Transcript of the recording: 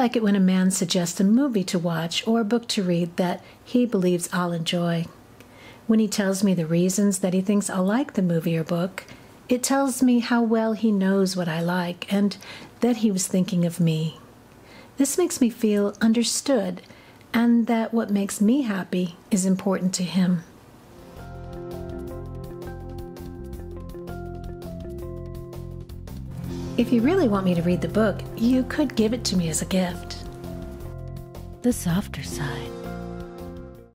like it when a man suggests a movie to watch or a book to read that he believes I'll enjoy. When he tells me the reasons that he thinks I'll like the movie or book, it tells me how well he knows what I like and that he was thinking of me. This makes me feel understood and that what makes me happy is important to him. If you really want me to read the book, you could give it to me as a gift. The softer side.